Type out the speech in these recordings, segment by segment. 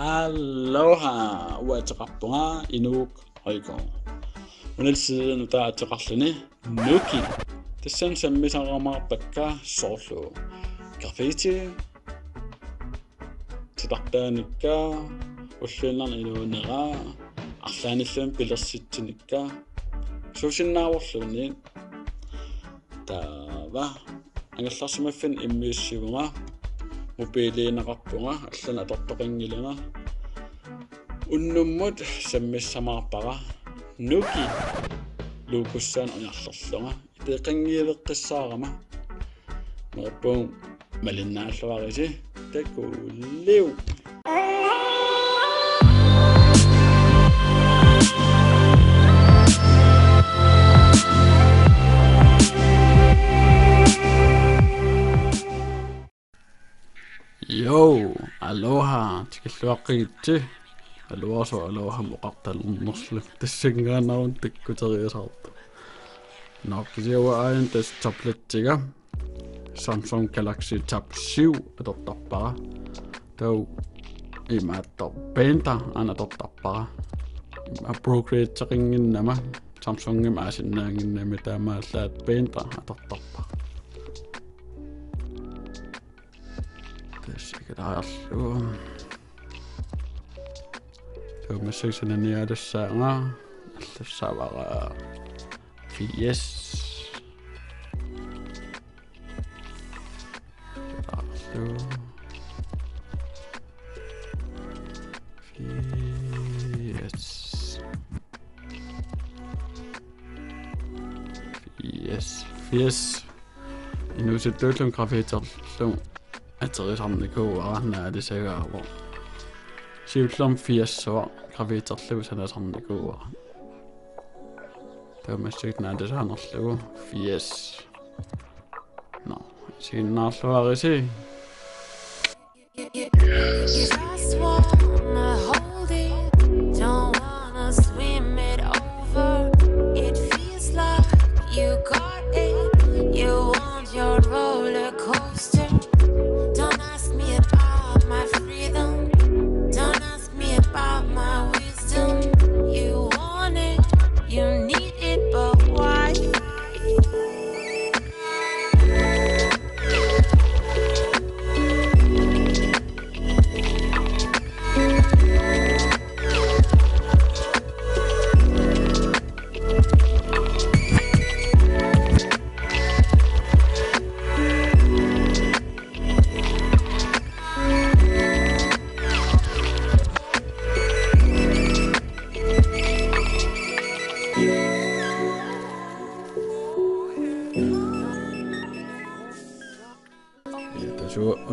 Aloha uataqarpunga inuk oiko. Unalsiden utaatiqarluni nuki. Tassan sammisaqarmarpakka soorlu. Graffiti. Titartaanikka уллуиннарни илуунера арлааниллуун пилерситсиникка суусиннааворлуни таава ангерларсимаффин иммиуссивунга мобилиинеқарпунга аллана тортоқингилана уннуммут саммиссамаарпара нуки лукуссаан униарлерлунга итеқангиилеққиссаарама мерпун малиннааллуариси такуллиу Yo, aloha, tikilluaqqigitti. Aluaso aloha muqartalunnerlu. Tassangaanerun tikkuteriasarta. Nokkisiwa ayan tas tablettiga. Samsung Galaxy Tab 7 알고 조금씩은 니아르상아 알사바가 피에스 알고 피에스 피에스 피에스 이누스 똘똘 카페 짤 똥. etter det samme gode, han er det sikkert over. Sivtlom 80 så kan vi ta liv til det samme gode. Det var mest sykt når det samme gode, 80. Nå, siden alt var det sikkert.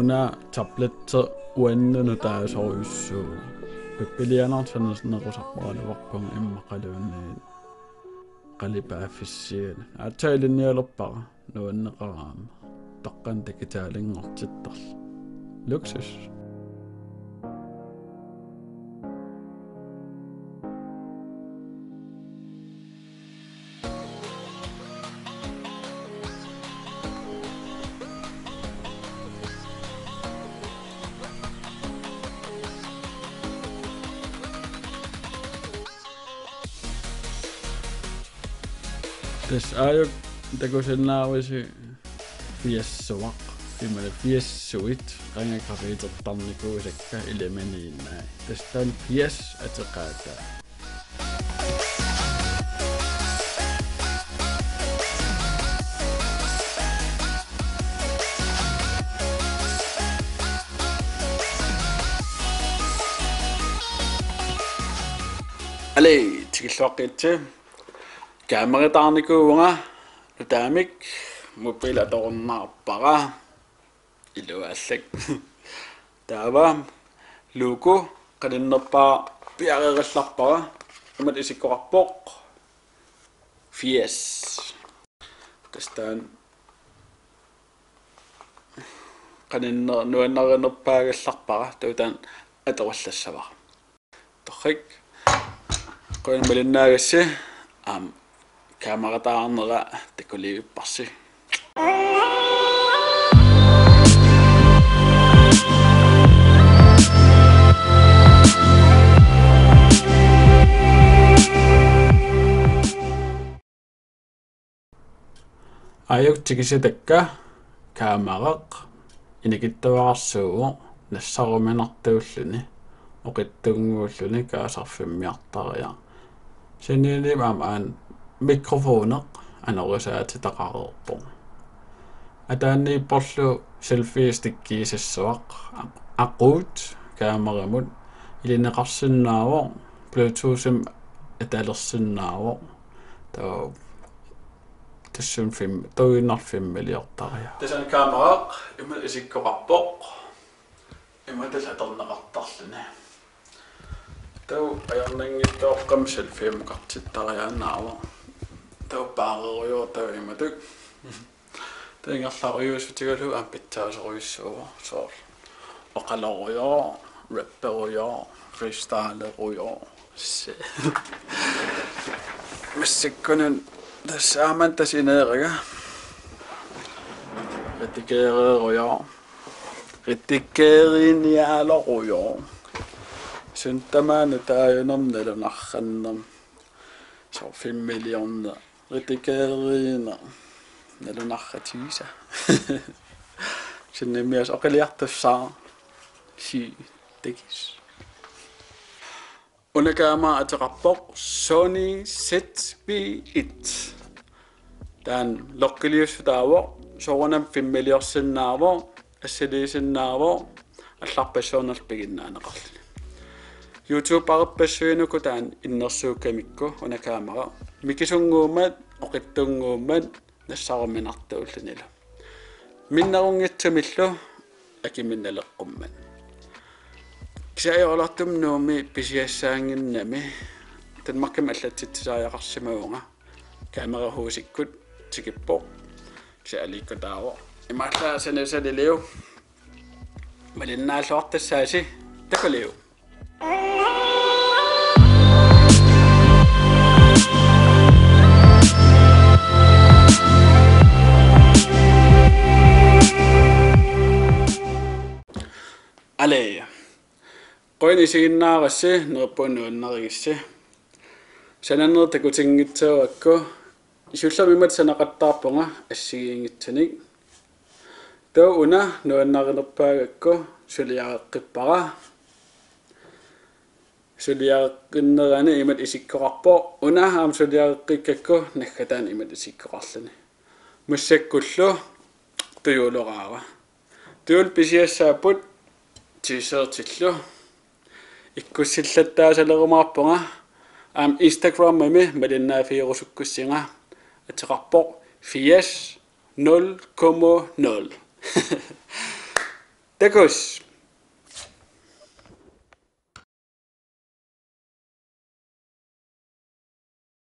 ఉన్న tabletto uannana taasoriussuu pippilianartanerusarparaluvaqpum immaqqaluunni qalipaafissiina aatsailunnialerpara nuanneqaraama taqqan takitaalingortittarl luksus desayuno de cocinado ese fiessoa Ymmärrän fiessuit, aina kafitot tammikuisekka ilmeniin näin. Tästä on fies, et se käytää. Allez, tikilloqqiitsi камеритаарникууга нутаамик мобила торнаарпара илуааллак таава луку qanиннерпаа пиарерилларпара имат исиккоқарпоқ фиес кастан qanиннер нуаннеринерпаагалларпара таутаан атораллассава торрик qoin малиннаагасси ам камератаарнера таккуливиппарси аяг тигисатакка каамареq иникиттаваарсуугу нассаруминартууллуни оқиттунгууллуни каасарфиммиартариа синилимаам аан микрофонеq анорисаати тақареерпо атааннииппорлу селфи стиккиисассуақ аққуут камерамут илинеқарсиннаавоо bluetooth-ым аталерсиннаавоо таа тассун фим тоиннарфим милиортариа тасан камераақ има исиккоқарпоқ има талатернеқартарлуни тау аярнангиттооққам селфиум қартиттариаанаава тау паареруйоо тау иматук тэнгерларуйуусутигалу ампиттаасеруйуссуува соор оқалоруйоо рэпперуйоо фристайлеруйоо массаккунун тассааман тасинеерига ретикеереруйоо ретикеериниаалоруйоо сунтамаана тааюнерналунарханнерм så 5 millioner ретикеерина налунарратииса синнэмиас оқилиартуссаа си текис унакаама атеқарпоқ Sony ZV-1 таан лоққилиуссутааво соорнам 5 миллиорсиннааво ассалиисиннааво алларпассуунерпигиннаанеқарлу YouTube арпассуинуку таан иннерсууккамикку унакаамара микисунгуумат оқиттунгуумат нассаруминартууллунила миннерунгитсумиллу акиминналеққуммат. Кисаиорлартум нууми писиассаангиннами танмаркам аллатситсааяқарсимауга камерахуусиккут тикиппо кисааликкутааво имааллаа санасалилиу малиннааллуартассааси такалиу qoin isiginnaarassi nerppuunnuunnerigissi sananner takutiнгitsuakku isullamimat sanaqattaarpunga assigiingitsanik tau una nuannarinerpaagakku suliareqqippara suliareqqinnerani imat isikkoqarpo una aam suliareqqikkakku naggataan imat isikkoqarluni mussakkullu tuyuloraara tuyul pisiassaaput тисеертиллу иккуссиллаттаасалерумаарпунга аам инстаграм мами малиннаафиерусуккуссинга атеқарпоқ фиас 0,0 такус